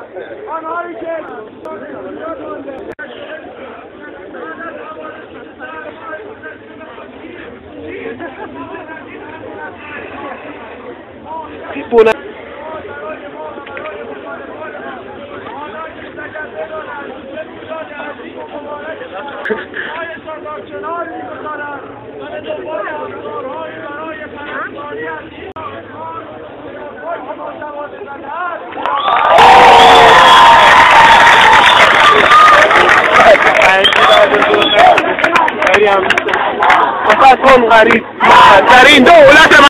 On origin. Puna. مريم وقاسم غريب دارين دو